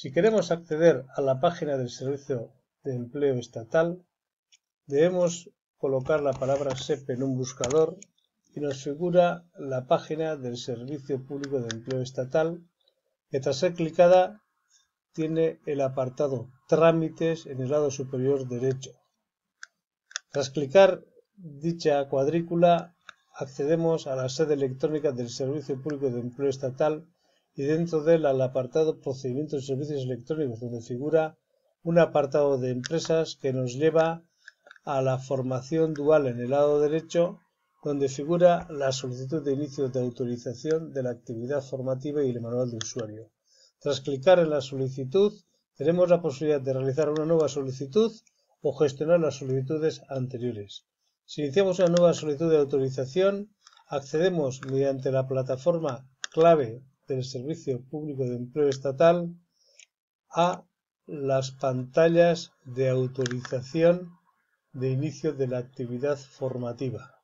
Si queremos acceder a la página del Servicio de Empleo Estatal, debemos colocar la palabra SEP en un buscador y nos figura la página del Servicio Público de Empleo Estatal que tras ser clicada tiene el apartado Trámites en el lado superior derecho. Tras clicar dicha cuadrícula accedemos a la sede electrónica del Servicio Público de Empleo Estatal y dentro de él al apartado Procedimientos y Servicios Electrónicos donde figura un apartado de empresas que nos lleva a la formación dual en el lado derecho donde figura la solicitud de inicio de autorización de la actividad formativa y el manual de usuario. Tras clicar en la solicitud, tenemos la posibilidad de realizar una nueva solicitud o gestionar las solicitudes anteriores. Si iniciamos una nueva solicitud de autorización, accedemos mediante la plataforma clave del Servicio Público de Empleo Estatal a las pantallas de autorización de inicio de la actividad formativa.